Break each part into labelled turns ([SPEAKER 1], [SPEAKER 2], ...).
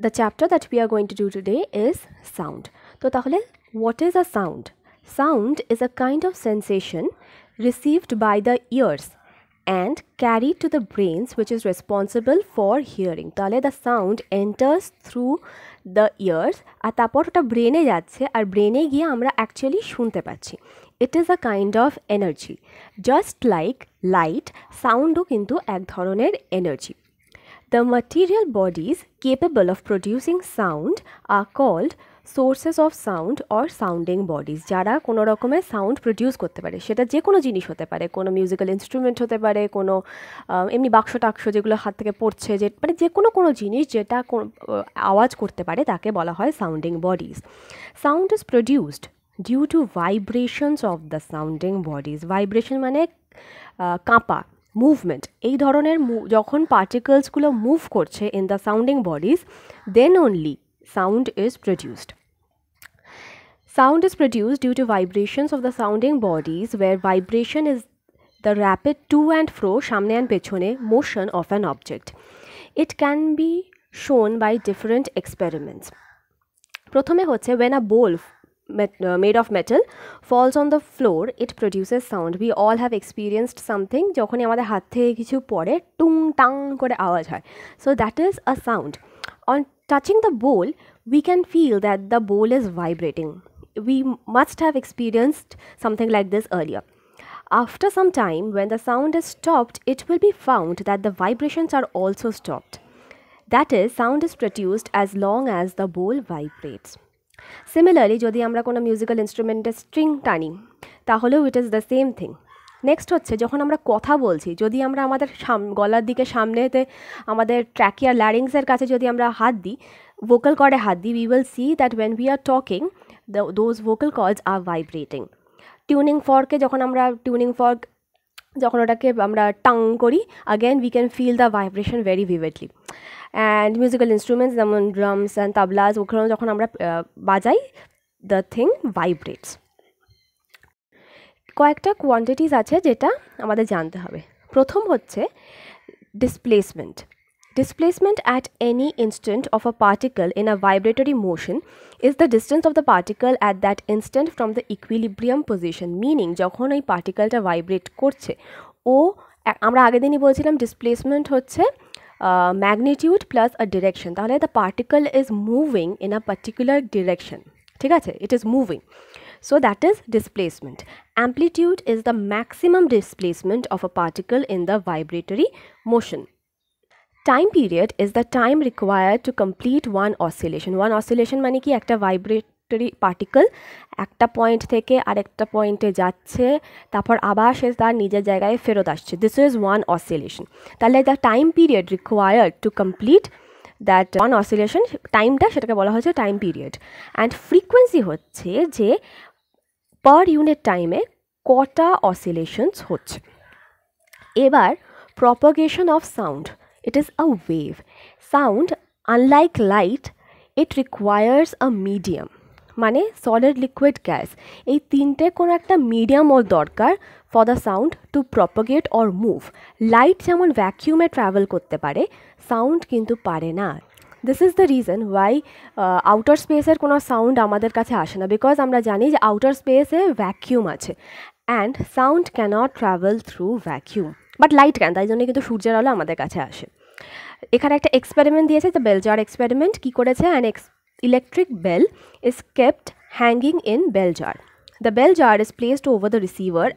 [SPEAKER 1] The chapter that we are going to do today is sound. তো তাহলে what is a sound? Sound is a kind of sensation received by the ears and carried to the brains which is responsible for hearing. তাহলে the sound enters through the ears আর তারপর ওটা ব্রেনে যাচ্ছে আর ব্রেনে গিয়ে আমরা অ্যাকচুয়ালি শুনতে পাচ্ছি it is a kind of energy just like light সাউন্ডও কিন্তু এক ধরনের energy The material bodies capable of producing sound are called sources of sound or sounding bodies যারা কোনো রকমের সাউন্ড প্রডিউস করতে পারে। সেটা যে কোনো জিনিস হতে পারে, কোনো মিউজিক্যাল ইনস্ট্রুমেন্ট হতে পারে, কোনো এমনি বাক্স টাক্স যেগুলো হাত থেকে পড়ছে, যে মানে যে কোনো কোনো জিনিস যেটা আওয়াজ করতে পারে, তাকে বলা হয় sounding bodies sound is produced due to vibrations of the sounding bodies vibration মানে কাঁপা। মুভমেন্ট এই ধরনের যখন পার্টিকলসগুলো মুভ করছে in the sounding bodies then only sound is produced. Sound is produced due to vibrations of the sounding bodies where vibration is the rapid to and fro সামনে and পেছনে motion of an object. It can be shown by different experiments. প্রথমে হচ্ছে when a bowl uh, made of metal falls on the floor it produces sound we all have experienced something যখনই আমাদের হাত থেকে কিছু পড়ে টুং টাং করে আওয়াজ হয় so that is a sound on touching the bowl, we can feel that the bowl is vibrating. We must have experienced something like this earlier. After some time, when the sound is stopped, it will be found that the vibrations are also stopped. That is, sound is produced as long as the bowl vibrates. Similarly, যদি আমরা কোনো musical ইনস্ট্রুমেন্টের string টানি তাহলেও it is the same thing next হচ্ছে যখন আমরা কথা বলছি যদি আমরা আমাদের সাম গলার দিকে সামনেতে আমাদের ট্র্যাকিয়ার ল্যারিংসের কাছে যদি আমরা হাত দিই ভোকাল কর্ডে হাত দিই we will see that when we are talking those vocal cords are vibrating tuning ফর্কে যখন আমরা টিউনিং ফর্ক যখন ওটাকে আমরা টাং করি again we can feel the vibration very vividly and musical instruments যেমন ড্রামস অ্যান্ড তাবলাস ওখানে যখন আমরা বাজাই দ্য থিং ভাইব্রেটস কয়েকটা কোয়ান্টিটিস আছে যেটা আমাদের জানতে হবে। প্রথম হচ্ছে displacement Displacement at any instant of a particle in a vibratory motion is the distance of the particle at that instant from the equilibrium position meaning যখন ওই পার্টিকেলটা ভাইব্রেট করছে ও আমরা আগের দিনই বলছিলাম ডিসপ্লেসমেন্ট হচ্ছে ম্যাগনিটিউড প্লাস আ ডিরেকশন তাহলে the particle is moving in a particular direction ঠিক আছে it is moving So that is displacement. Amplitude is the maximum displacement of a particle in the vibratory motion. Time period is the time required to complete one oscillation. One oscillation মানে কি? একটা vibratory particle একটা point থেকে আরেকটা পয়েন্টে যাচ্ছে, তারপর আবার সে তার নিজের জায়গায় ফেরত আসছে। দিস ইজ ওয়ান অসিলেশন তাহলে the time period required to complete that one oscillation টাইমটা সেটাকে বলা হচ্ছে টাইম পিরিয়ড অ্যান্ড ফ্রিকোয়েন্সি হচ্ছে যে পার ইউনিট টাইমে কটা অসিলেশনস হচ্ছে। এবার propagation of sound it is a wave. Sound, unlike light, it requires a medium. মানে সলিড লিকুইড গ্যাস এই তিনটে কোনো একটা মিডিয়াম ওর দরকার for the sound to propagate or move light যেমন ভ্যাকিউমে ট্রাভেল করতে পারে সাউন্ড কিন্তু পারে না this is the reason why outer স্পেসের কোনো সাউন্ড আমাদের কাছে আসে না বিকজ আমরা জানি যে আউটার স্পেসে ভ্যাকিউম আছে and sound cannot travel through vacuum but light can তাই জন্য কিন্তু সূর্যের আলো আমাদের কাছে আসে। এখানে একটা এক্সপেরিমেন্ট দিয়েছে দ্য বেল জার এক্সপেরিমেন্ট কী করেছে? An ex electric bell is kept hanging in bell jar the bell jar is placed over the receiver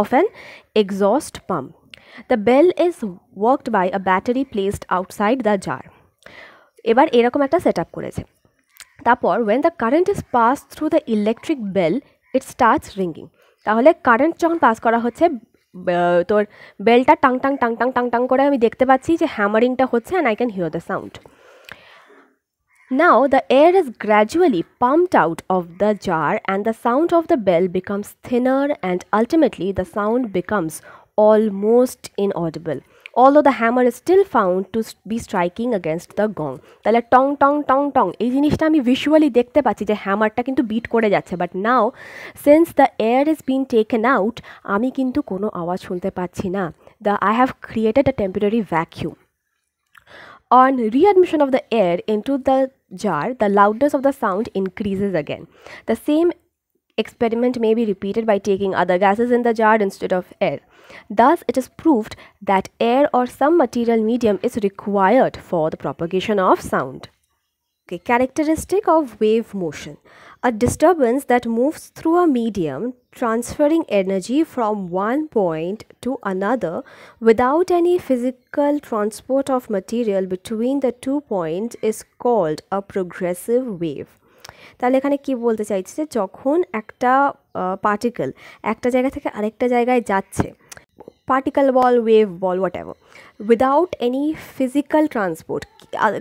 [SPEAKER 1] of an exhaust pump the bell is worked by a battery placed outside the jar এবার এরকম একটা set up করেছে। তারপর when the current is pass through the electric bell it starts ringing তাহলে current যখন pass করা হচ্ছে তোর বেলটা টাং টাং টাং টাং টাং টাং করে আমি দেখতে পাচ্ছি যে হ্যামারিংটা হচ্ছে and I can hear the sound Now the air is gradually pumped out of the jar and the sound of the bell becomes thinner and ultimately the sound becomes almost inaudible. Although the hammer is still found to be striking against the gong. তাহলে টং টং টং টং এই জিনিসটা আমি visually দেখতে পাচ্ছি যে হ্যামারটা কিন্তু বিট করে যাচ্ছে but now since the air is been taken out আমি কিন্তু কোনো আওয়াজ শুনতে পাচ্ছি না the I have created a temporary vacuum On readmission of the air into the jar, the loudness of the sound increases again. The same experiment may be repeated by taking other gases in the jar instead of air. Thus, it is proved that air or some material medium is required for the propagation of sound. Okay, characteristic of wave motion. A disturbance that moves through a medium transferring energy from one point to another without any physical transport of material between the two points is called a progressive wave. তাহলে এখানে কি বলতে চাইছে যে যখন একটা particle একটা জায়গা থেকে আরেকটা জায়গায় যাচ্ছে পার্টিকেল বল ওয়েভ বল whatever without any physical transport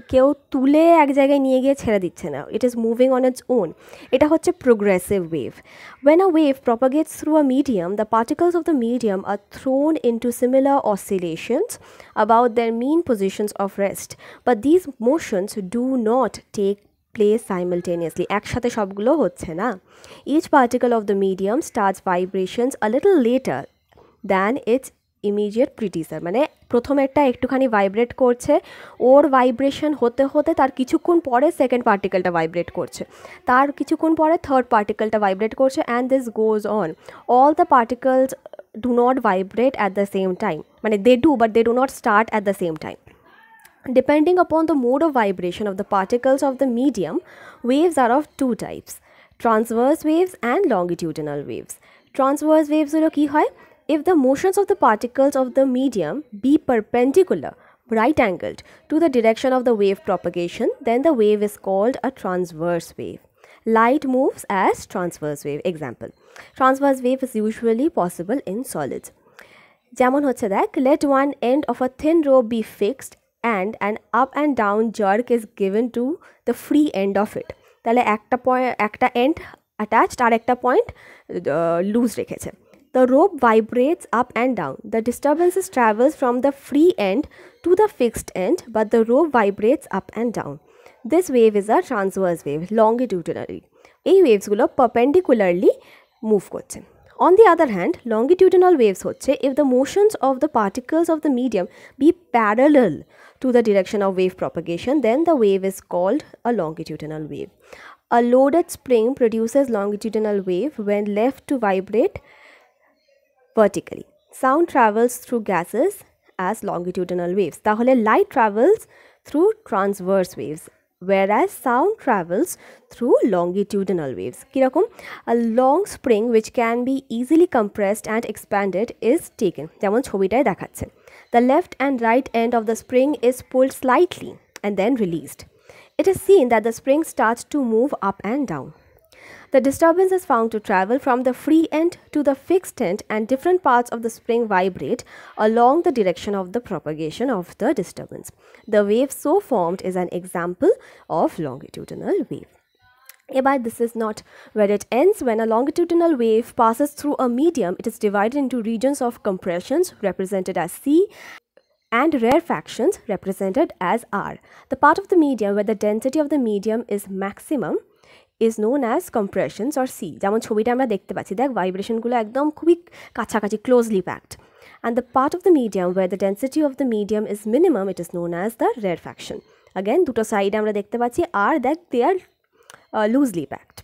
[SPEAKER 1] কেউ তুলে এক জায়গায় নিয়ে গিয়ে ছেড়ে দিচ্ছে না it is moving on its own এটা হচ্ছে progressive wave when a wave propagates through a medium the particles of the medium are thrown into similar oscillations about their mean positions of rest, but these motions do not take place simultaneously. একসাথে সবগুলো হচ্ছে না। Each particle of the medium starts vibrations a little later than its immediate predecessor মানে প্রথমেরটা একটুখানি vibrate করছে, ওর vibration হতে হতে তার কিছুক্ষণ পরে সেকেন্ড পার্টিকেলটা ভাইব্রেট করছে। তার কিছুক্ষণ পরে থার্ড পার্টিকেলটা ভাইব্রেট করছে and this goes on all the particles do not vibrate at the same time মানে they do but they do not start at the same time Depending upon the mode of vibration of the particles of the medium, waves are of two types transverse waves and longitudinal waves. Transverse waves হলো কি হয় if the motions of the particles of the medium be perpendicular right angled to the direction of the wave propagation then the wave is called a transverse wave light moves as transverse wave example transverse wave is usually possible in solids যেমন হচ্ছে দেখ let one end of a thin rope be fixed and an up and down jerk is given to the free end of it তাহলে একটা point একটা and attached আর একটা point loose রেখেছে The rope vibrates up and down. The disturbances travels from the free end to the fixed end, but the rope vibrates up and down. This wave is a transverse wave, longitudinally. এই ওয়েভসগুলো perpendicularly move করছে On the other hand, longitudinal waves হচ্ছে if the motions of the particles of the medium be parallel to the direction of wave propagation, then the wave is called a longitudinal wave. A loaded spring produces longitudinal wave when left to vibrate vertically. Sound travels through gases as longitudinal waves. তাহলে light travels through transverse waves whereas sound travels through longitudinal waves. কিরকম a long spring which can be easily compressed and expanded is taken যেমন ছবিটায় দেখাচ্ছে The left and right end of the spring is pulled slightly and then released. It is seen that the spring starts to move up and down. The disturbance is found to travel from the free end to the fixed end and different parts of the spring vibrate along the direction of the propagation of the disturbance. The wave so formed is an example of longitudinal wave. But this is not where it ends. When a longitudinal wave passes through a medium, it is divided into regions of compressions represented as C and rarefactions represented as R. The part of the medium where the density of the medium is maximum is known as compressions or see যেমন ছবিটা আমরা দেখতে পাচ্ছি দেখ ভাইব্রেশনগুলো একদম খুবই কাছাকাছি closely packed and the part of the medium war the density of the medium is minimum it is known as the rare faction again দুটো সাইডে আমরা দেখতে পাচ্ছি আর that they are loosely packed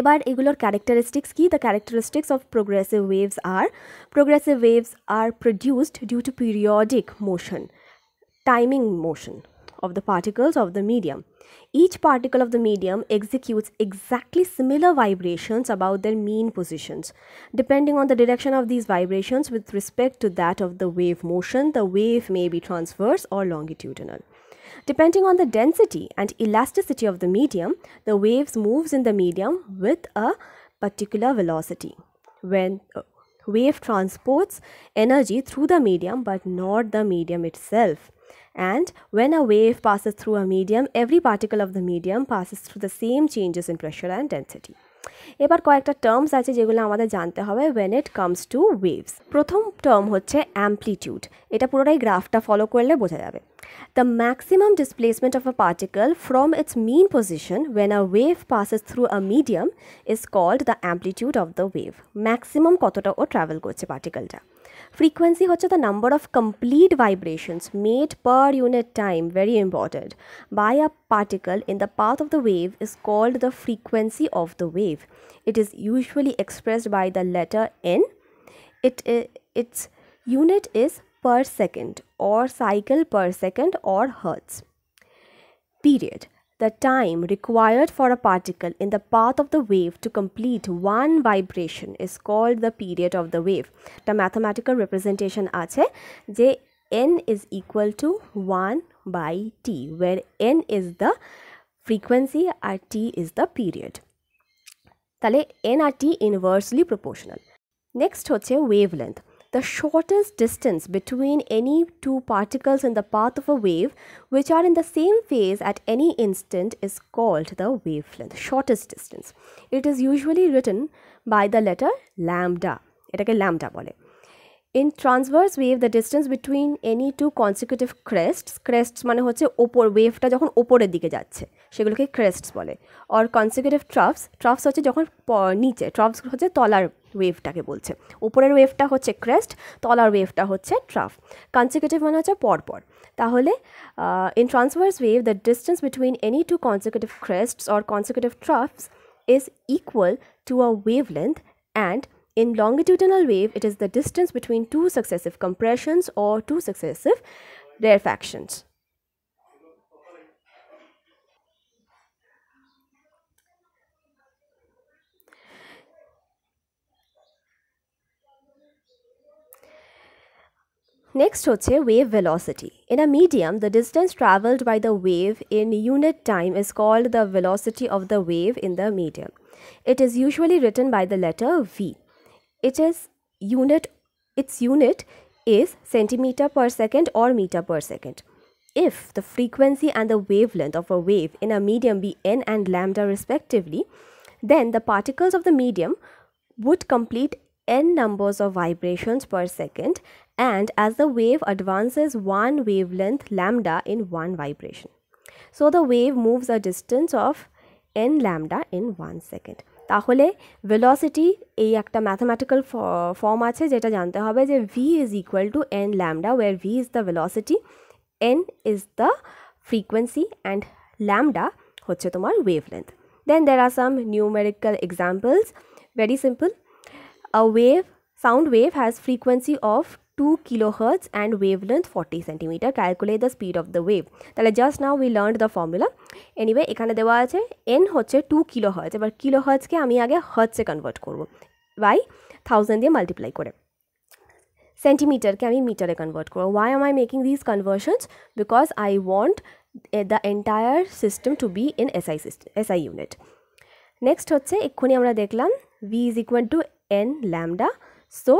[SPEAKER 1] এবার এগুলোর ক্যারেক্টারিস্টিক্স কি the characteristics of progressive waves are progressive waves are produced due to periodic motion timing motion of the particles of the medium. Each particle of the medium executes exactly similar vibrations about their mean positions. Depending on the direction of these vibrations with respect to that of the wave motion, the wave may be transverse or longitudinal. Depending on the density and elasticity of the medium, the waves moves in the medium with a particular velocity. When uh, wave transports energy through the medium but not the medium itself. And when a wave passes through a medium, every particle of the medium passes through the same changes in pressure and density. এবার কয়েকটা terms আছে যেগুলো আমাদের জানতে হবে when it comes to waves প্রথম term হচ্ছে amplitude এটা পুরোটাই গ্রাফটা ফলো করলে বোঝা যাবে The maximum displacement of a particle from its mean position when a wave passes through a medium is called the amplitude of the wave. Maximum কতটা ও travel করছে পার্টিকেলটা frequency হচ্ছে the number of complete vibrations made per unit time very important by a particle in the path of the wave is called the frequency of the wave it is usually expressed by the letter n it its unit is per second or cycle per second or hertz period the time required for a particle in the path of the wave to complete one vibration is called the period of the wave. The mathematical representation আছে যে n is equal to 1 by t where n is the frequency R t is the period. তাহলে n আর t inversely proportional. Next হচ্ছে wavelength. the shortest distance between any two particles in the path of a wave which are in the same phase at any instant is called the wavelength shortest distance it is usually written by the letter lambda এটাকে lambda বলে in transverse wave, the distance between any two consecutive crests crests মানে হচ্ছে ওপর ওয়েভটা যখন ওপরের দিকে যাচ্ছে, সেগুলোকে crests বলে। Or consecutive troughs troughs হচ্ছে যখন নিচে, troughs হচ্ছে তলার ওয়েভটাকে বলছে। উপরের ওয়েভটা হচ্ছে ক্রেস্ট তলার ওয়েভটা হচ্ছে ট্রাফ কনসিকিউটিভ মানে হচ্ছে পরপর। তাহলে in transverse wave the distance between any two consecutive crests or consecutive troughs is equal to a wavelength and in longitudinal wave it is the distance between two successive compressions or two successive rarefactions. Next হচ্ছে wave velocity. In a medium, the distance traveled by the wave in unit time is called the velocity of the wave in the medium. It is usually written by the letter v. It is unit its unit is centimeter per second or meter per second. If the frequency and the wavelength of a wave in a medium be n and lambda respectively, then the particles of the medium would complete n numbers of vibrations per second and as the wave advances one wavelength lambda in one vibration. So the wave moves a distance of n lambda in one second. তাহলে velocity এই একটা mathematical form আছে যেটা জানতে হবে যে v is equal to n lambda where v is the velocity n is the frequency and lambda হচ্ছে তোমার wavelength then there are some numerical examples very simple a wave sound wave has frequency of 2 kilohertz and wavelength 40 centimeter calculate the speed of the wave তাহলে just now we learned the formula anyway এখানে দেওয়া আছে n হচ্ছে 2 kilohertz এবার কিলোহার্টজকে আমি আগে হার্টসে convert করব by thousand দিয়ে মাল্টিপ্লাই করে সেন্টিমিটারকে আমি মিটারে কনভার্ট করবো Y M I making this conversions because I want the entire system two be in SI system SI unit next হচ্ছে এক্ষুনি আমরা দেখলাম V is equal two n lambda so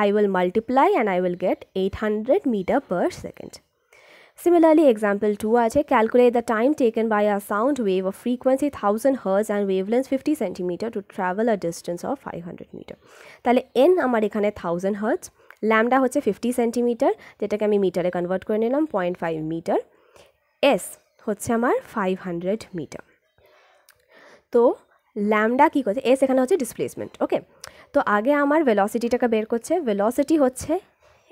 [SPEAKER 1] I will multiply and I will get 800 meter per second. Similarly, example 2 আছে calculate the time taken by a sound wave of frequency 1000 Hz and wavelength 50 cm to travel a distance of 500 meter. তাহলে n আমার এখানে 1000 Hz, lambda হচ্ছে 50 cm যেটাকে আমি মিটারে convert করে নিলাম 0.5 মিটার s হচ্ছে আমার 500 মিটার তো ল্যামডা কী করছে এস এখানে হচ্ছে ডিসপ্লেসমেন্ট ওকে তো আগে আমার ভেলোসিটিটাকে বের করছে ভেলোসিটি হচ্ছে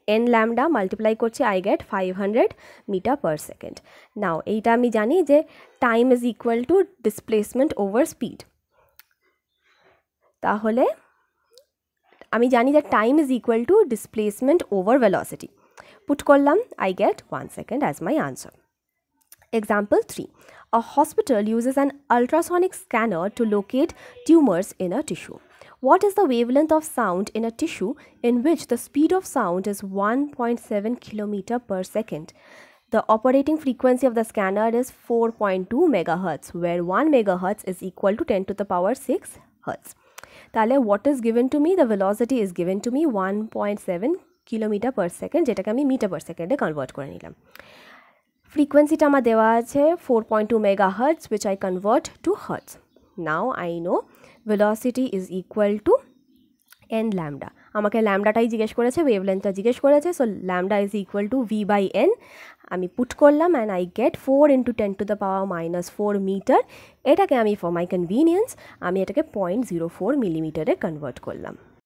[SPEAKER 1] এন ল্যামডা মাল্টিপ্লাই করছে I get five hundred metre per second now এইটা আমি জানি যে time is equal to displacement over speed তাহলে আমি জানি যে time is equal to displacement over velocity put করলাম I get one second as my answer Example 3. A hospital uses an ultrasonic scanner to locate tumors in a tissue. What is the wavelength of sound in a tissue in which the speed of sound is 1.7 km per second? The operating frequency of the scanner is 4.2 megahertz, where 1 megahertz is equal to 10 to the power 6 hertz. তাহলে what is given to me? The velocity is given to me 1.7 km per second, যেটাকে আমি metre per second convert করে নিলাম ফ্রিকোয়েন্সিটা আমার দেওয়া আছে four point two mega hertz which I convert to hertz now I know Velocity is equal to n lambda আমাকে ল্যামডাটাই জিজ্ঞেস করেছে ওয়েভলেন্থটা জিজ্ঞেস করেছে so lambda is equal to v by n আমি পুট করলাম and I get four into ten to the power minus four metre এটাকে আমি ফর মাই কনভিনিয়েন্স আমি এটাকে পয়েন্ট জিরো ফোর মিলিমিটারে কনভার্ট করলাম।